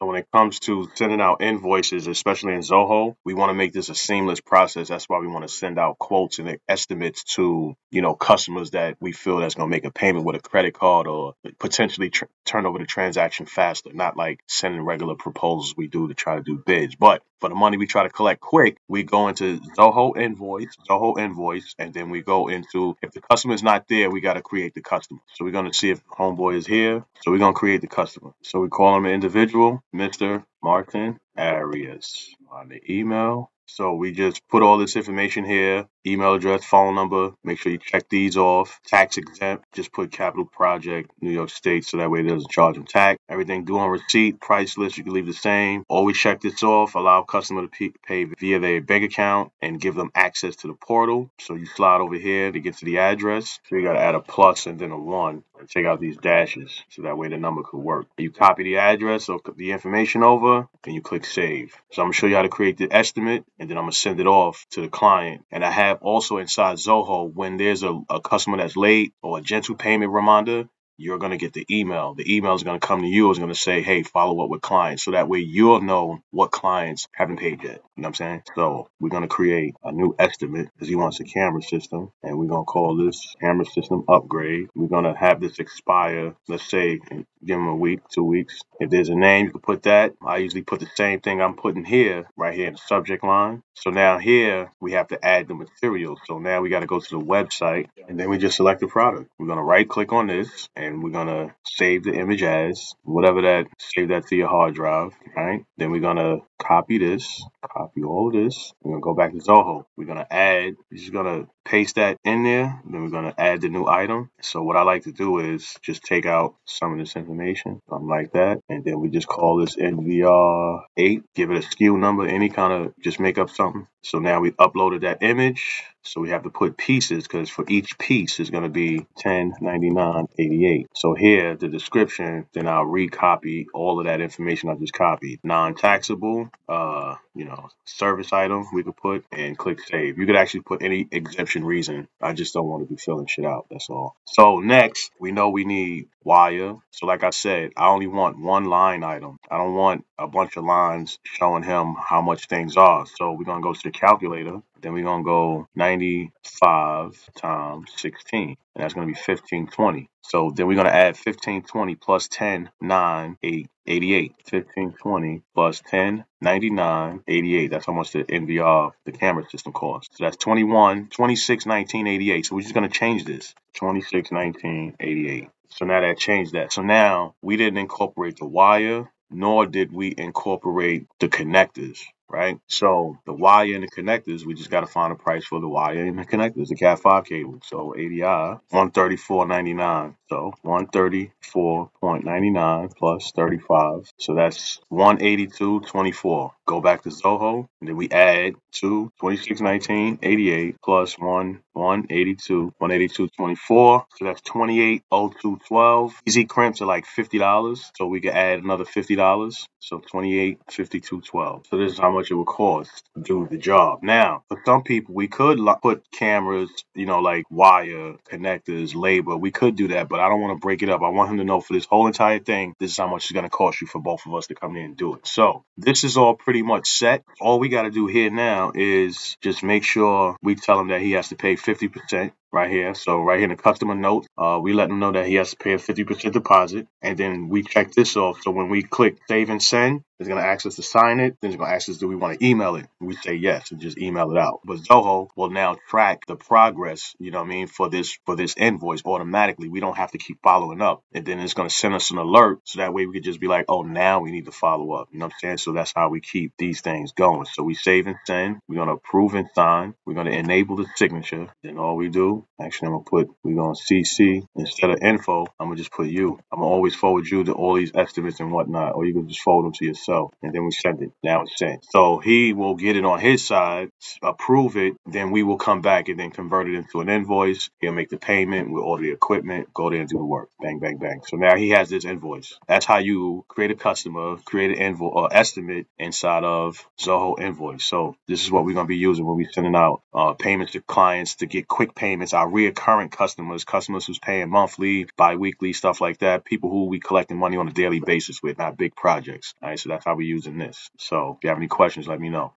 So when it comes to sending out invoices, especially in Zoho, we want to make this a seamless process. That's why we want to send out quotes and estimates to, you know, customers that we feel that's going to make a payment with a credit card or potentially tr- turn over the transaction faster, not like sending regular proposals we do to try to do bids. But for the money we try to collect quick, we go into Zoho invoice, Zoho invoice, and then we go into if the customer is not there, we got to create the customer. So we're going to see if homeboy is here. So we're going to create the customer. So we call him an individual, Mr. Martin Arias on the email. So we just put all this information here, email address, phone number. Make sure you check these off. Tax exempt, just put capital project, New York State, so that way it doesn't charge them tax. Everything due on receipt, price list, you can leave the same. Always check this off. Allow customer to pay via their bank account and give them access to the portal. So you slide over here to get to the address. So you got to add a plus and then a one and take out these dashes so that way the number could work. You copy the address or the information over and you click save. So I'm gonna show you how to create the estimate and then I'm gonna send it off to the client. And I have also inside Zoho when there's a, a customer that's late or a gentle payment reminder, you're going to get the email. The email is going to come to you. It's going to say, hey, follow up with clients. So that way you'll know what clients haven't paid yet. You know what I'm saying? So we're going to create a new estimate because he wants a camera system. And we're going to call this camera system upgrade. We're going to have this expire, let's say, give him a week, two weeks. If there's a name, you can put that. I usually put the same thing I'm putting here, right here in the subject line. So now here we have to add the material. So now we got to go to the website and then we just select the product. We're going to right click on this and and we're gonna save the image as whatever that save that to your hard drive right? Then we're gonna copy this copy all of this. We're gonna go back to zoho. We're gonna add we're just gonna paste that in there. Then we're gonna add the new item. So what i like to do is just take out some of this information something like that. And then we just call this nvr8 give it a SKU number any kind of just make up something. So now we uploaded that image so we have to put pieces because for each piece is going to be 1099.88. So here, the description, then I'll recopy all of that information I just copied. Non-taxable, uh, you know, service item we could put and click save. You could actually put any exemption reason. I just don't want to be filling shit out. That's all. So next, we know we need wire. So like I said, I only want one line item. I don't want a bunch of lines showing him how much things are. So we're going to go to the calculator. Then we're going to go 95 times 16. And that's going to be 1520. So then we're going to add 1520 plus 10, 9, 8, 88. 1520 plus 10, 99, 88. That's how much the NVR, the camera system costs. So that's 21, 26, 19, 88. So we're just going to change this. 26, 19, 88. So now that changed that. So now we didn't incorporate the wire, nor did we incorporate the connectors right? So the wire and the connectors, we just got to find a price for the wire and the connectors, the Cat5 cable. So ADI, 134.99. So 134.99 plus 35. So that's 182.24. Go back to Zoho, and then we add to 2619.88 plus 1 182 182.24. So that's 2802.12. Easy crimps are like $50. So we can add another $50. So 2852.12. So this is how much it would cost to do the job. Now, for some people, we could put cameras, you know, like wire, connectors, labor. We could do that, but I don't want to break it up. I want him to know for this whole entire thing, this is how much it's going to cost you for both of us to come in and do it. So this is all pretty much set. All we got to do here now is just make sure we tell him that he has to pay 50% right here. So right here in the customer note, uh, we let him know that he has to pay a 50% deposit. And then we check this off. So when we click save and send, it's going to ask us to sign it. Then it's going to ask us, do we want to email it? We say yes and just email it out. But Zoho will now track the progress, you know what I mean, for this for this invoice automatically. We don't have to keep following up. And then it's going to send us an alert. So that way we could just be like, oh, now we need to follow up. You know what I'm saying? So that's how we keep these things going. So we save and send. We're going to approve and sign. We're going to enable the signature. Then all we do Actually, I'm gonna put we're gonna CC instead of info. I'm gonna just put you. I'm gonna always forward you to all these estimates and whatnot, or you can just forward them to yourself. So, and then we send it. Now it's sent. So he will get it on his side, approve it, then we will come back and then convert it into an invoice. He'll make the payment, we'll order the equipment, go there and do the work. Bang, bang, bang. So now he has this invoice. That's how you create a customer, create an invoice or estimate inside of Zoho Invoice. So this is what we're going to be using when we're sending out uh, payments to clients to get quick payments, our reoccurring customers, customers who's paying monthly, bi-weekly, stuff like that, people who we collecting money on a daily basis with, not big projects. All right, so that's how we're using this. So if you have any questions, let me know.